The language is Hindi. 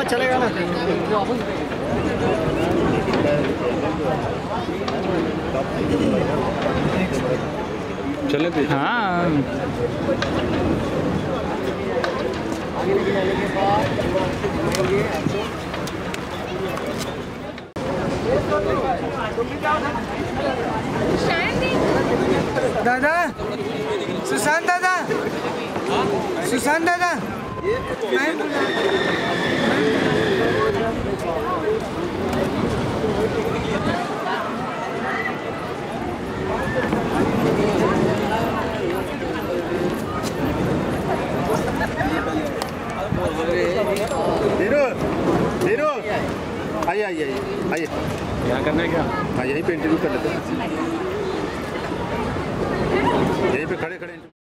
हाँ चलेगा ना? चले थे हाँ। दादा सुशांत दादा सुशांत दादा। आइए आइए आइए आइए। यहाँ करना है क्या? हाँ यहीं पे इंटरव्यू कर लेते हैं। यहीं पे खड़े खड़े